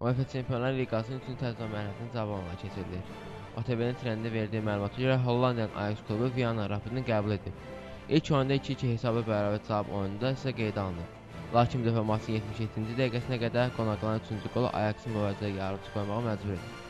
UEFA Çempionlar Liqasının üçün təzyiqə mərhələsinin cavabına keçirilir. ATV-nin trenddə verdiyi məlumata görə Hollandiyanın Ajax klubu Viyana Rapidini qəbul edib. İlk oyunda 2-2 hesabı bərabər cavab oyununda isə qeydə alınıb. Lakin bu dəfə maçın 77-ci dəqiqəsinə qədər qonaqların üçüncü qolu Ajax-ı mübarizəyə yarımçı qoymağa məcbur edib.